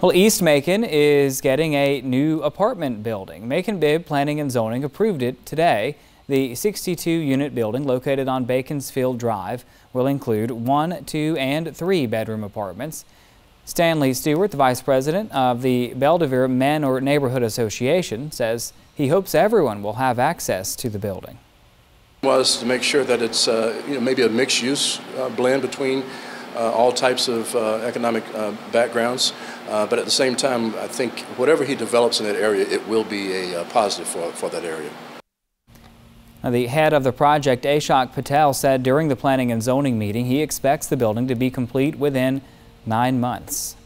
Well, East Macon is getting a new apartment building. Macon Bibb Planning and Zoning approved it today. The 62-unit building located on Baconsfield Drive will include one, two, and three bedroom apartments. Stanley Stewart, the vice president of the Belvidere Manor Neighborhood Association, says he hopes everyone will have access to the building. Was to make sure that it's uh, you know maybe a mixed use uh, blend between all types of uh, economic uh, backgrounds. Uh, but at the same time, I think whatever he develops in that area, it will be a positive for, for that area. Now, the head of the project, Ashok Patel, said during the planning and zoning meeting he expects the building to be complete within nine months.